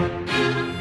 Música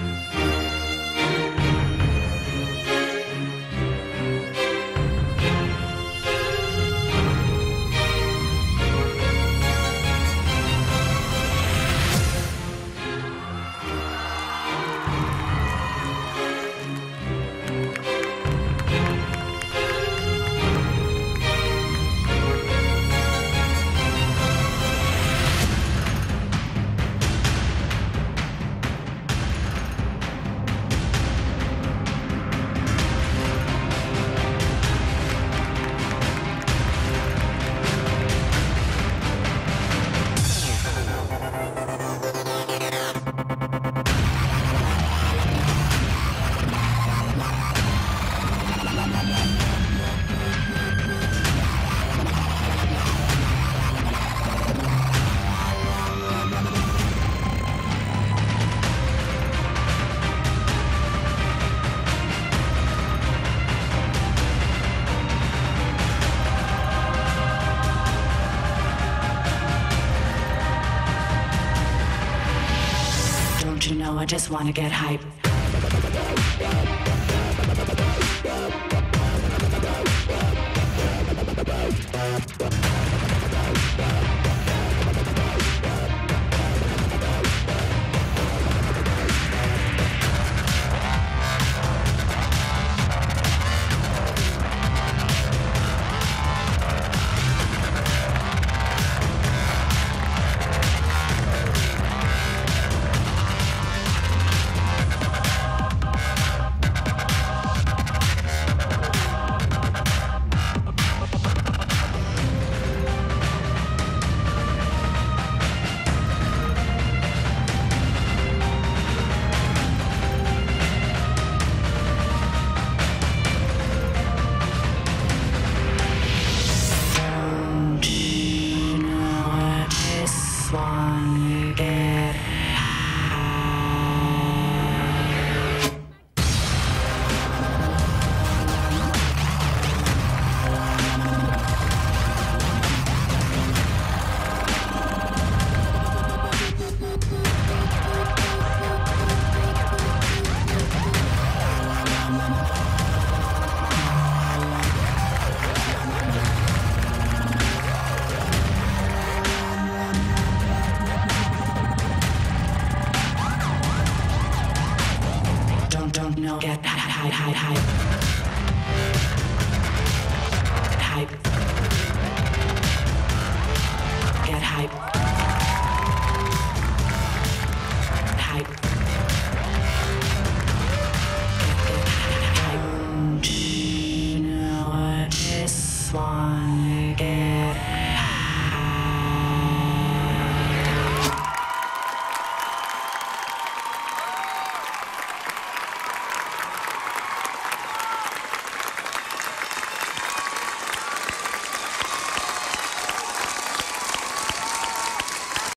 just wanna get hype? Hype. Hype. Hype. Hype. Get hype. Hype. Hype. Do you know just wanna get